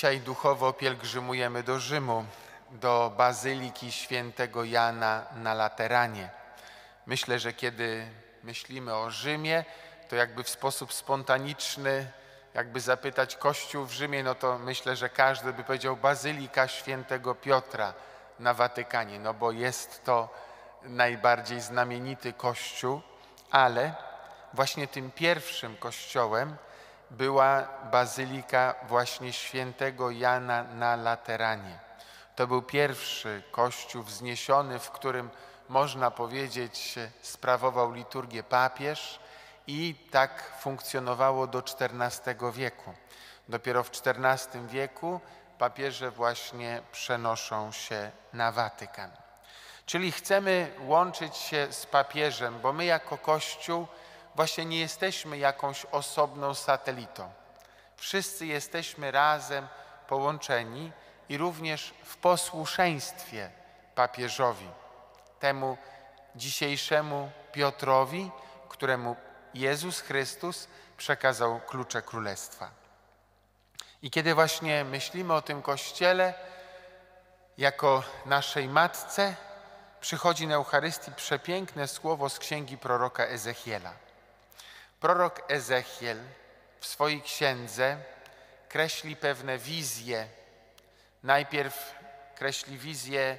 Dzisiaj duchowo pielgrzymujemy do Rzymu, do Bazyliki Świętego Jana na Lateranie. Myślę, że kiedy myślimy o Rzymie, to jakby w sposób spontaniczny, jakby zapytać Kościół w Rzymie, no to myślę, że każdy by powiedział Bazylika Świętego Piotra na Watykanie, no bo jest to najbardziej znamienity kościół, ale właśnie tym pierwszym kościołem była bazylika właśnie świętego Jana na Lateranie. To był pierwszy kościół wzniesiony, w którym można powiedzieć sprawował liturgię papież i tak funkcjonowało do XIV wieku. Dopiero w XIV wieku papieże właśnie przenoszą się na Watykan. Czyli chcemy łączyć się z papieżem, bo my jako Kościół właśnie nie jesteśmy jakąś osobną satelitą. Wszyscy jesteśmy razem połączeni i również w posłuszeństwie papieżowi, temu dzisiejszemu Piotrowi, któremu Jezus Chrystus przekazał klucze królestwa. I kiedy właśnie myślimy o tym Kościele jako naszej Matce, przychodzi na Eucharystii przepiękne słowo z księgi proroka Ezechiela. Prorok Ezechiel w swojej księdze kreśli pewne wizje. Najpierw kreśli wizję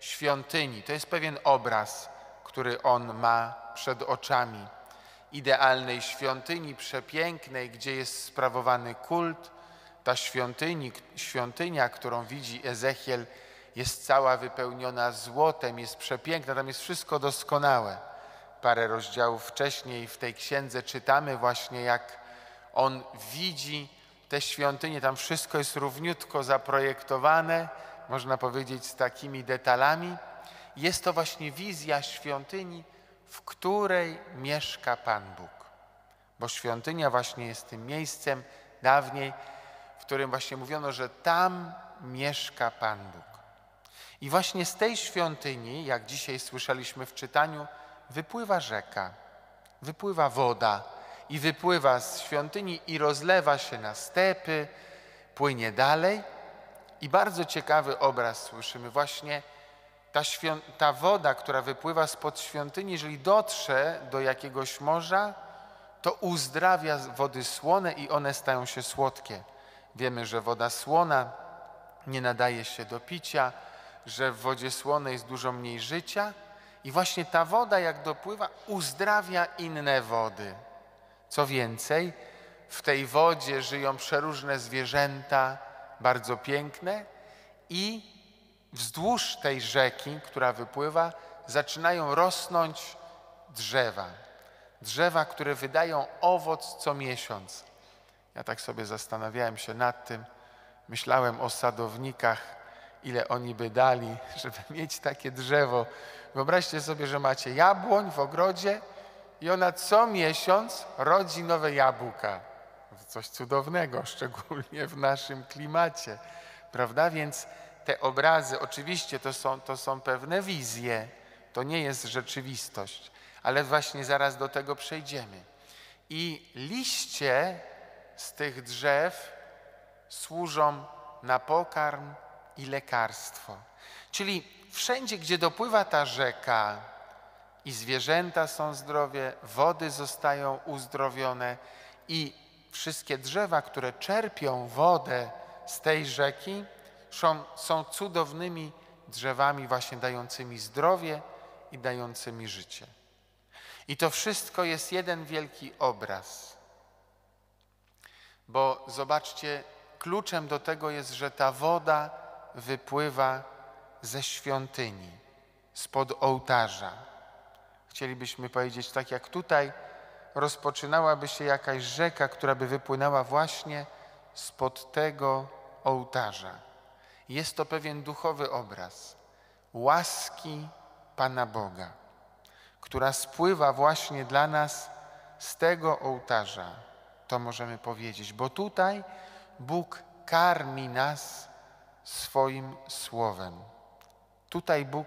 świątyni. To jest pewien obraz, który on ma przed oczami. Idealnej świątyni, przepięknej, gdzie jest sprawowany kult. Ta świątyni, świątynia, którą widzi Ezechiel, jest cała wypełniona złotem, jest przepiękna, tam jest wszystko doskonałe parę rozdziałów wcześniej w tej księdze czytamy właśnie, jak on widzi te świątynie, tam wszystko jest równiutko zaprojektowane, można powiedzieć z takimi detalami. Jest to właśnie wizja świątyni, w której mieszka Pan Bóg. Bo świątynia właśnie jest tym miejscem dawniej, w którym właśnie mówiono, że tam mieszka Pan Bóg. I właśnie z tej świątyni, jak dzisiaj słyszeliśmy w czytaniu, wypływa rzeka, wypływa woda i wypływa z świątyni i rozlewa się na stepy, płynie dalej. I bardzo ciekawy obraz słyszymy. Właśnie ta, ta woda, która wypływa spod świątyni, jeżeli dotrze do jakiegoś morza, to uzdrawia wody słone i one stają się słodkie. Wiemy, że woda słona nie nadaje się do picia, że w wodzie słonej jest dużo mniej życia, i właśnie ta woda, jak dopływa, uzdrawia inne wody. Co więcej, w tej wodzie żyją przeróżne zwierzęta, bardzo piękne, i wzdłuż tej rzeki, która wypływa, zaczynają rosnąć drzewa. Drzewa, które wydają owoc co miesiąc. Ja tak sobie zastanawiałem się nad tym, myślałem o sadownikach, ile oni by dali, żeby mieć takie drzewo Wyobraźcie sobie, że macie jabłoń w ogrodzie i ona co miesiąc rodzi nowe jabłka. Coś cudownego, szczególnie w naszym klimacie. Prawda? Więc te obrazy, oczywiście to są, to są pewne wizje, to nie jest rzeczywistość, ale właśnie zaraz do tego przejdziemy. I liście z tych drzew służą na pokarm i lekarstwo. Czyli wszędzie, gdzie dopływa ta rzeka i zwierzęta są zdrowie, wody zostają uzdrowione i wszystkie drzewa, które czerpią wodę z tej rzeki, są, są cudownymi drzewami właśnie dającymi zdrowie i dającymi życie. I to wszystko jest jeden wielki obraz. Bo zobaczcie, kluczem do tego jest, że ta woda wypływa ze świątyni, spod ołtarza. Chcielibyśmy powiedzieć, tak jak tutaj rozpoczynałaby się jakaś rzeka, która by wypłynęła właśnie spod tego ołtarza. Jest to pewien duchowy obraz łaski Pana Boga, która spływa właśnie dla nas z tego ołtarza. To możemy powiedzieć, bo tutaj Bóg karmi nas swoim słowem. Tutaj Bóg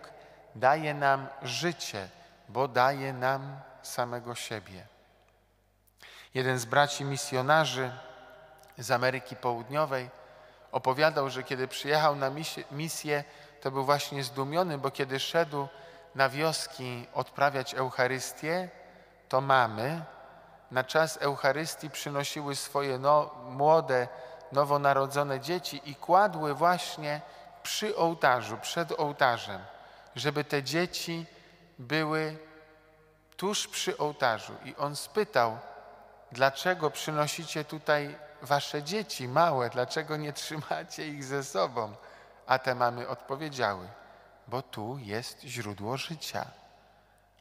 daje nam życie, bo daje nam samego siebie. Jeden z braci misjonarzy z Ameryki Południowej Opowiadał, że kiedy przyjechał na misję, to był właśnie zdumiony, bo kiedy szedł na wioski odprawiać Eucharystię, to mamy na czas Eucharystii przynosiły swoje no, młode, nowonarodzone dzieci i kładły właśnie przy ołtarzu, przed ołtarzem, żeby te dzieci były tuż przy ołtarzu. I on spytał, dlaczego przynosicie tutaj wasze dzieci małe, dlaczego nie trzymacie ich ze sobą? A te mamy odpowiedziały, bo tu jest źródło życia,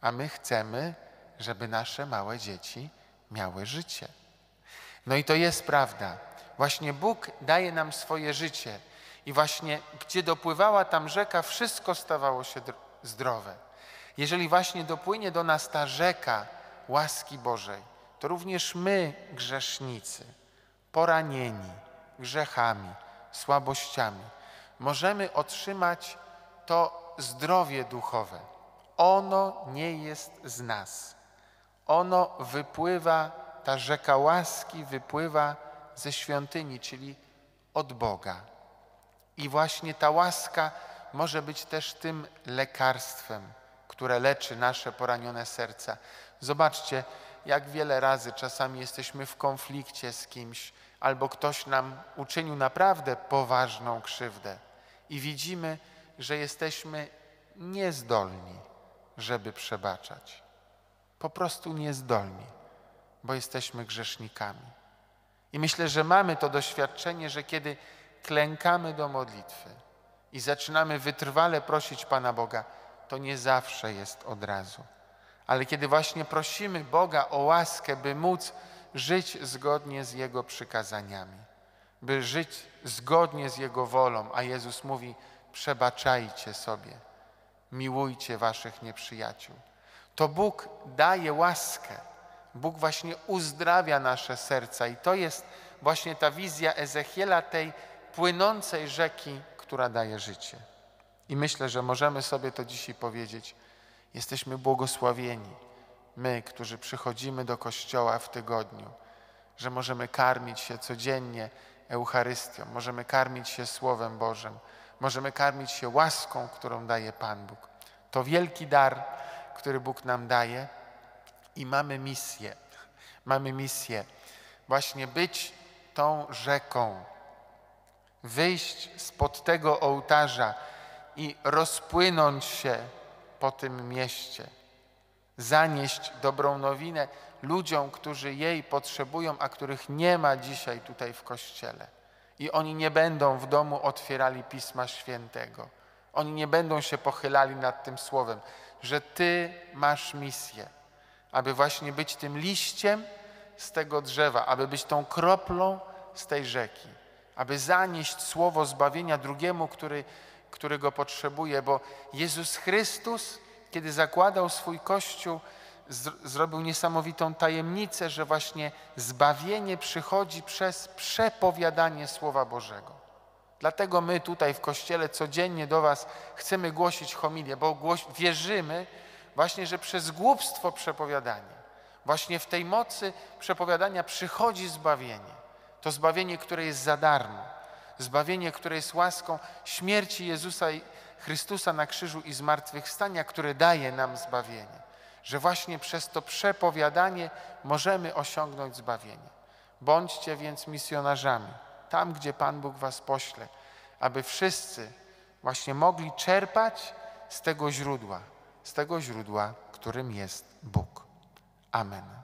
a my chcemy, żeby nasze małe dzieci miały życie. No i to jest prawda. Właśnie Bóg daje nam swoje życie i właśnie gdzie dopływała tam rzeka, wszystko stawało się zdrowe. Jeżeli właśnie dopłynie do nas ta rzeka łaski Bożej, to również my, grzesznicy, poranieni grzechami, słabościami, możemy otrzymać to zdrowie duchowe. Ono nie jest z nas. Ono wypływa, ta rzeka łaski wypływa ze świątyni, czyli od Boga. I właśnie ta łaska może być też tym lekarstwem, które leczy nasze poranione serca. Zobaczcie, jak wiele razy czasami jesteśmy w konflikcie z kimś, albo ktoś nam uczynił naprawdę poważną krzywdę i widzimy, że jesteśmy niezdolni, żeby przebaczać. Po prostu niezdolni, bo jesteśmy grzesznikami. I myślę, że mamy to doświadczenie, że kiedy klękamy do modlitwy i zaczynamy wytrwale prosić Pana Boga, to nie zawsze jest od razu. Ale kiedy właśnie prosimy Boga o łaskę, by móc żyć zgodnie z Jego przykazaniami, by żyć zgodnie z Jego wolą, a Jezus mówi: przebaczajcie sobie, miłujcie waszych nieprzyjaciół. To Bóg daje łaskę. Bóg właśnie uzdrawia nasze serca i to jest właśnie ta wizja Ezechiela tej płynącej rzeki, która daje życie. I myślę, że możemy sobie to dzisiaj powiedzieć. Jesteśmy błogosławieni, my, którzy przychodzimy do kościoła w tygodniu, że możemy karmić się codziennie Eucharystią, możemy karmić się Słowem Bożym, możemy karmić się łaską, którą daje Pan Bóg. To wielki dar, który Bóg nam daje i mamy misję. Mamy misję właśnie być tą rzeką, wyjść spod tego ołtarza i rozpłynąć się po tym mieście, zanieść dobrą nowinę ludziom, którzy jej potrzebują, a których nie ma dzisiaj tutaj w kościele. I oni nie będą w domu otwierali Pisma Świętego. Oni nie będą się pochylali nad tym słowem, że Ty masz misję, aby właśnie być tym liściem z tego drzewa, aby być tą kroplą z tej rzeki, aby zanieść słowo zbawienia drugiemu, który, który go potrzebuje, bo Jezus Chrystus, kiedy zakładał swój Kościół, zrobił niesamowitą tajemnicę, że właśnie zbawienie przychodzi przez przepowiadanie Słowa Bożego. Dlatego my tutaj w Kościele codziennie do Was chcemy głosić homilię, bo wierzymy właśnie, że przez głupstwo przepowiadania, właśnie w tej mocy przepowiadania przychodzi zbawienie. To zbawienie, które jest za darmo, zbawienie, które jest łaską śmierci Jezusa Chrystusa na krzyżu i zmartwychwstania, które daje nam zbawienie że właśnie przez to przepowiadanie możemy osiągnąć zbawienie. Bądźcie więc misjonarzami, tam gdzie Pan Bóg was pośle, aby wszyscy właśnie mogli czerpać z tego źródła, z tego źródła, którym jest Bóg. Amen.